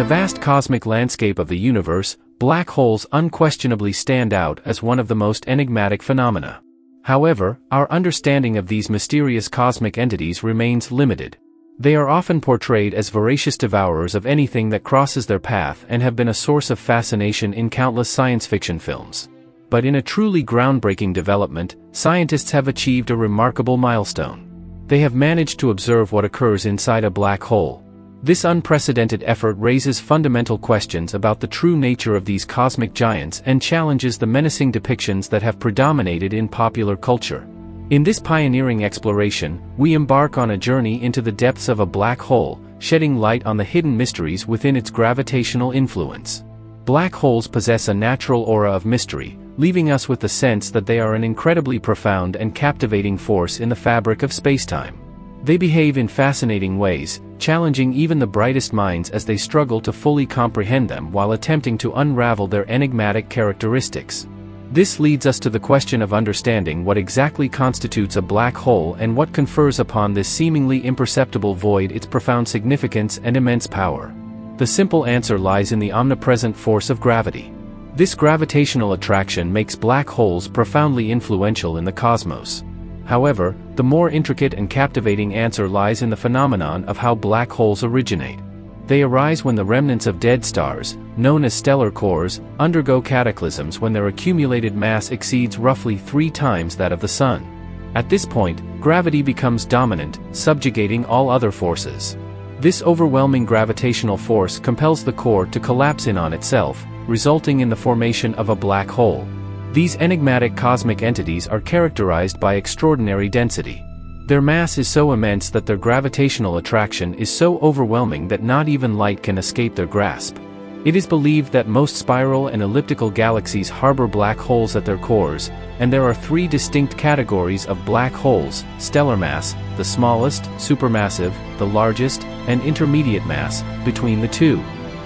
In the vast cosmic landscape of the universe, black holes unquestionably stand out as one of the most enigmatic phenomena. However, our understanding of these mysterious cosmic entities remains limited. They are often portrayed as voracious devourers of anything that crosses their path and have been a source of fascination in countless science fiction films. But in a truly groundbreaking development, scientists have achieved a remarkable milestone. They have managed to observe what occurs inside a black hole. This unprecedented effort raises fundamental questions about the true nature of these cosmic giants and challenges the menacing depictions that have predominated in popular culture. In this pioneering exploration, we embark on a journey into the depths of a black hole, shedding light on the hidden mysteries within its gravitational influence. Black holes possess a natural aura of mystery, leaving us with the sense that they are an incredibly profound and captivating force in the fabric of spacetime. They behave in fascinating ways, challenging even the brightest minds as they struggle to fully comprehend them while attempting to unravel their enigmatic characteristics. This leads us to the question of understanding what exactly constitutes a black hole and what confers upon this seemingly imperceptible void its profound significance and immense power. The simple answer lies in the omnipresent force of gravity. This gravitational attraction makes black holes profoundly influential in the cosmos. However, the more intricate and captivating answer lies in the phenomenon of how black holes originate. They arise when the remnants of dead stars, known as stellar cores, undergo cataclysms when their accumulated mass exceeds roughly three times that of the Sun. At this point, gravity becomes dominant, subjugating all other forces. This overwhelming gravitational force compels the core to collapse in on itself, resulting in the formation of a black hole. These enigmatic cosmic entities are characterized by extraordinary density. Their mass is so immense that their gravitational attraction is so overwhelming that not even light can escape their grasp. It is believed that most spiral and elliptical galaxies harbor black holes at their cores, and there are three distinct categories of black holes, stellar mass, the smallest, supermassive, the largest, and intermediate mass, between the two.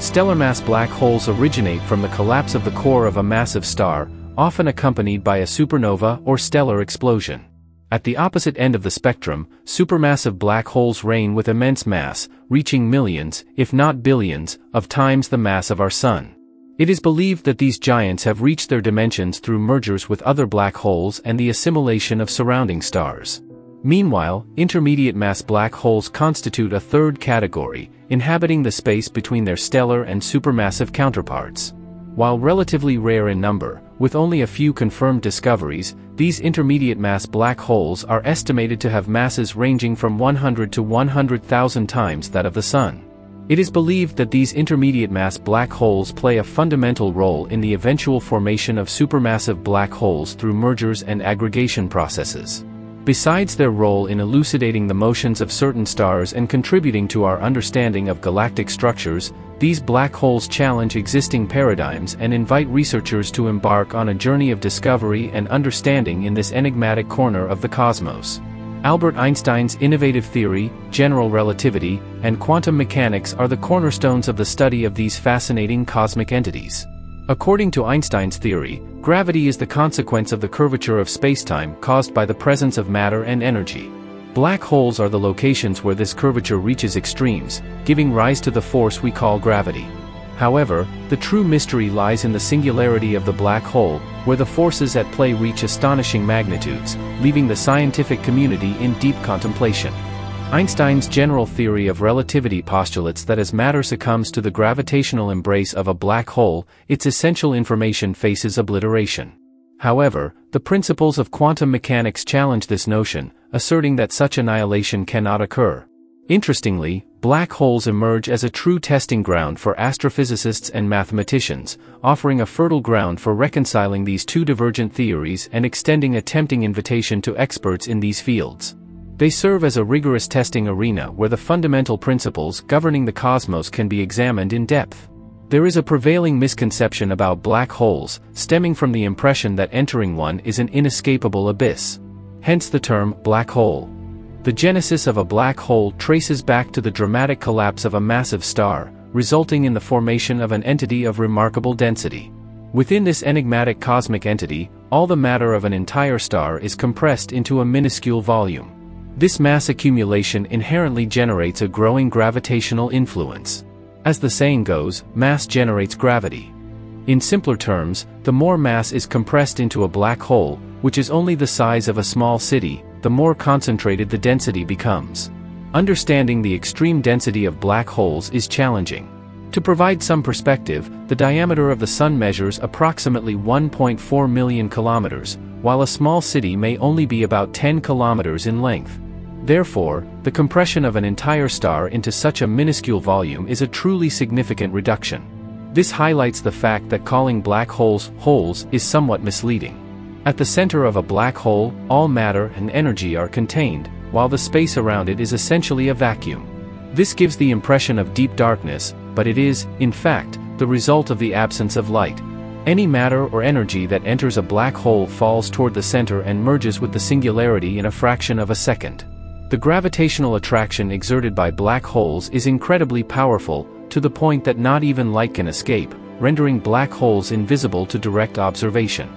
Stellar mass black holes originate from the collapse of the core of a massive star, often accompanied by a supernova or stellar explosion. At the opposite end of the spectrum, supermassive black holes reign with immense mass, reaching millions, if not billions, of times the mass of our Sun. It is believed that these giants have reached their dimensions through mergers with other black holes and the assimilation of surrounding stars. Meanwhile, intermediate mass black holes constitute a third category, inhabiting the space between their stellar and supermassive counterparts. While relatively rare in number, with only a few confirmed discoveries, these intermediate mass black holes are estimated to have masses ranging from 100 to 100,000 times that of the Sun. It is believed that these intermediate mass black holes play a fundamental role in the eventual formation of supermassive black holes through mergers and aggregation processes. Besides their role in elucidating the motions of certain stars and contributing to our understanding of galactic structures, these black holes challenge existing paradigms and invite researchers to embark on a journey of discovery and understanding in this enigmatic corner of the cosmos. Albert Einstein's innovative theory, general relativity, and quantum mechanics are the cornerstones of the study of these fascinating cosmic entities. According to Einstein's theory, gravity is the consequence of the curvature of spacetime caused by the presence of matter and energy. Black holes are the locations where this curvature reaches extremes, giving rise to the force we call gravity. However, the true mystery lies in the singularity of the black hole, where the forces at play reach astonishing magnitudes, leaving the scientific community in deep contemplation. Einstein's general theory of relativity postulates that as matter succumbs to the gravitational embrace of a black hole, its essential information faces obliteration. However, the principles of quantum mechanics challenge this notion, asserting that such annihilation cannot occur. Interestingly, black holes emerge as a true testing ground for astrophysicists and mathematicians, offering a fertile ground for reconciling these two divergent theories and extending a tempting invitation to experts in these fields. They serve as a rigorous testing arena where the fundamental principles governing the cosmos can be examined in depth. There is a prevailing misconception about black holes, stemming from the impression that entering one is an inescapable abyss. Hence the term black hole. The genesis of a black hole traces back to the dramatic collapse of a massive star, resulting in the formation of an entity of remarkable density. Within this enigmatic cosmic entity, all the matter of an entire star is compressed into a minuscule volume. This mass accumulation inherently generates a growing gravitational influence. As the saying goes, mass generates gravity. In simpler terms, the more mass is compressed into a black hole, which is only the size of a small city, the more concentrated the density becomes. Understanding the extreme density of black holes is challenging. To provide some perspective, the diameter of the Sun measures approximately 1.4 million kilometers, while a small city may only be about 10 kilometers in length. Therefore, the compression of an entire star into such a minuscule volume is a truly significant reduction. This highlights the fact that calling black holes holes is somewhat misleading. At the center of a black hole, all matter and energy are contained, while the space around it is essentially a vacuum. This gives the impression of deep darkness, but it is, in fact, the result of the absence of light. Any matter or energy that enters a black hole falls toward the center and merges with the singularity in a fraction of a second. The gravitational attraction exerted by black holes is incredibly powerful, to the point that not even light can escape, rendering black holes invisible to direct observation.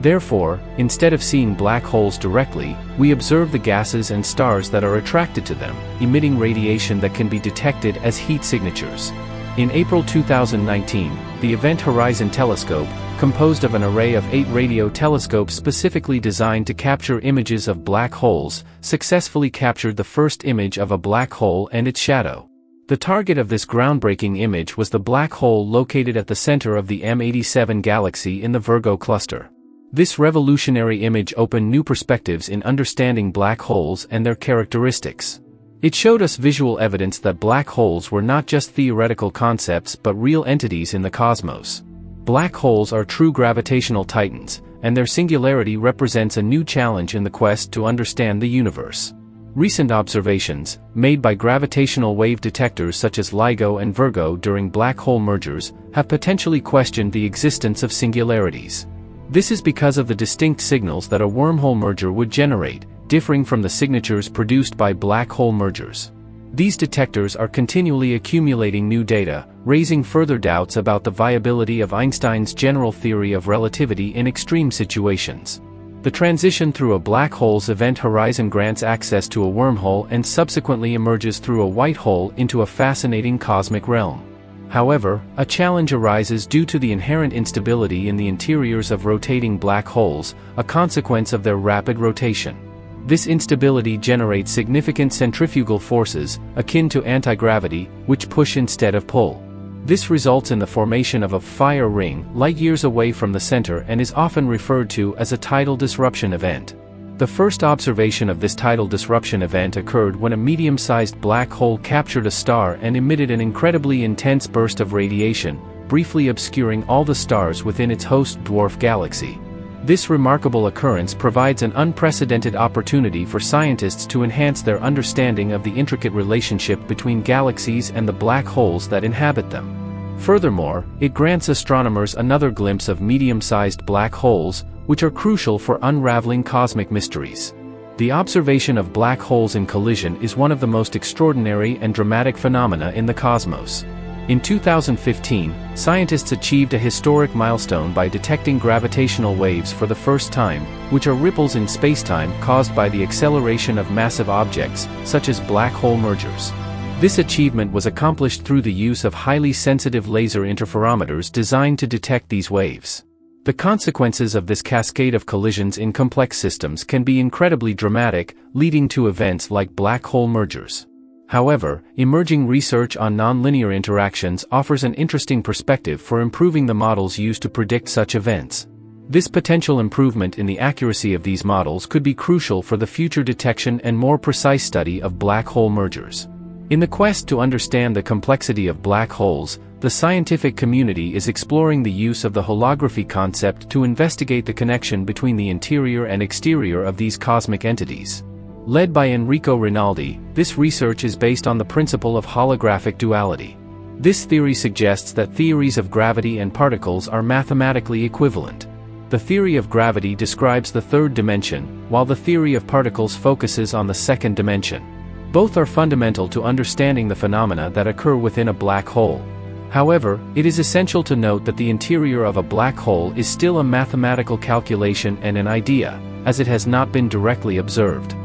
Therefore, instead of seeing black holes directly, we observe the gases and stars that are attracted to them, emitting radiation that can be detected as heat signatures. In April 2019, the Event Horizon Telescope, composed of an array of eight radio telescopes specifically designed to capture images of black holes, successfully captured the first image of a black hole and its shadow. The target of this groundbreaking image was the black hole located at the center of the M87 galaxy in the Virgo cluster. This revolutionary image opened new perspectives in understanding black holes and their characteristics. It showed us visual evidence that black holes were not just theoretical concepts but real entities in the cosmos. Black holes are true gravitational titans, and their singularity represents a new challenge in the quest to understand the universe. Recent observations, made by gravitational wave detectors such as LIGO and Virgo during black hole mergers, have potentially questioned the existence of singularities. This is because of the distinct signals that a wormhole merger would generate, differing from the signatures produced by black hole mergers. These detectors are continually accumulating new data, raising further doubts about the viability of Einstein's general theory of relativity in extreme situations. The transition through a black hole's event horizon grants access to a wormhole and subsequently emerges through a white hole into a fascinating cosmic realm. However, a challenge arises due to the inherent instability in the interiors of rotating black holes, a consequence of their rapid rotation. This instability generates significant centrifugal forces, akin to anti-gravity, which push instead of pull. This results in the formation of a fire ring light years away from the center and is often referred to as a tidal disruption event. The first observation of this tidal disruption event occurred when a medium-sized black hole captured a star and emitted an incredibly intense burst of radiation, briefly obscuring all the stars within its host dwarf galaxy. This remarkable occurrence provides an unprecedented opportunity for scientists to enhance their understanding of the intricate relationship between galaxies and the black holes that inhabit them. Furthermore, it grants astronomers another glimpse of medium-sized black holes, which are crucial for unraveling cosmic mysteries. The observation of black holes in collision is one of the most extraordinary and dramatic phenomena in the cosmos. In 2015, scientists achieved a historic milestone by detecting gravitational waves for the first time, which are ripples in spacetime caused by the acceleration of massive objects, such as black hole mergers. This achievement was accomplished through the use of highly sensitive laser interferometers designed to detect these waves. The consequences of this cascade of collisions in complex systems can be incredibly dramatic, leading to events like black hole mergers. However, emerging research on nonlinear interactions offers an interesting perspective for improving the models used to predict such events. This potential improvement in the accuracy of these models could be crucial for the future detection and more precise study of black hole mergers. In the quest to understand the complexity of black holes, the scientific community is exploring the use of the holography concept to investigate the connection between the interior and exterior of these cosmic entities. Led by Enrico Rinaldi, this research is based on the principle of holographic duality. This theory suggests that theories of gravity and particles are mathematically equivalent. The theory of gravity describes the third dimension, while the theory of particles focuses on the second dimension. Both are fundamental to understanding the phenomena that occur within a black hole. However, it is essential to note that the interior of a black hole is still a mathematical calculation and an idea, as it has not been directly observed.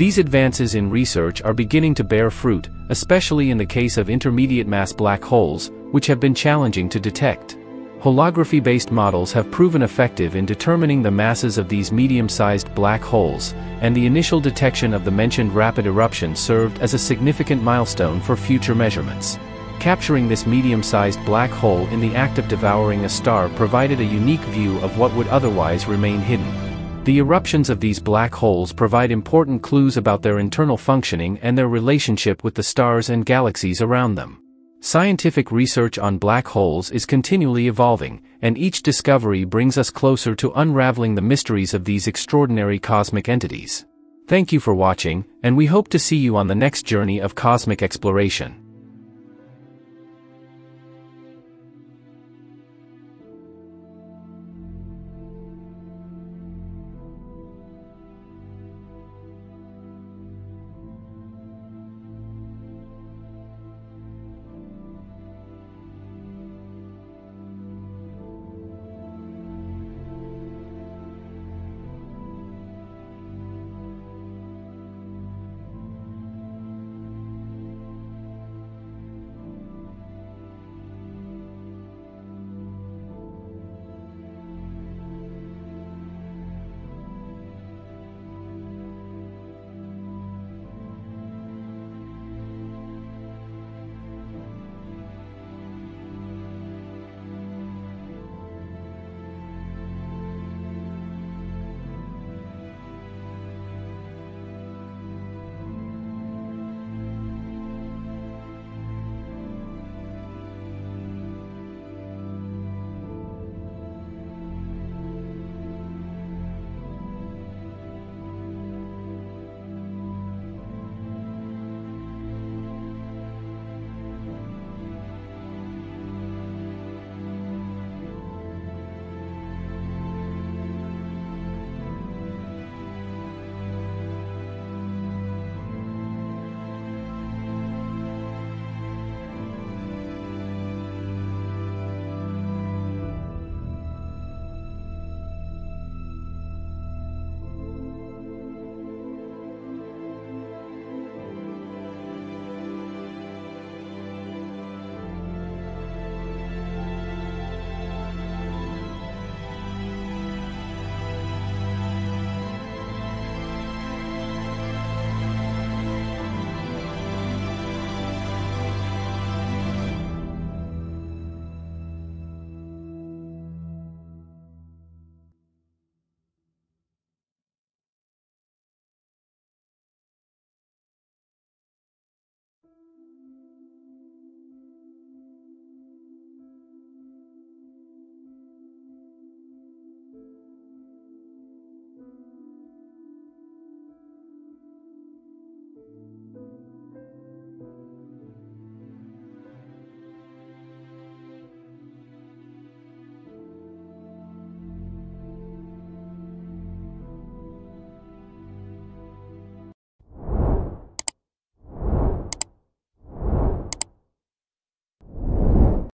These advances in research are beginning to bear fruit, especially in the case of intermediate mass black holes, which have been challenging to detect. Holography-based models have proven effective in determining the masses of these medium-sized black holes, and the initial detection of the mentioned rapid eruption served as a significant milestone for future measurements. Capturing this medium-sized black hole in the act of devouring a star provided a unique view of what would otherwise remain hidden. The eruptions of these black holes provide important clues about their internal functioning and their relationship with the stars and galaxies around them. Scientific research on black holes is continually evolving, and each discovery brings us closer to unraveling the mysteries of these extraordinary cosmic entities. Thank you for watching, and we hope to see you on the next journey of cosmic exploration.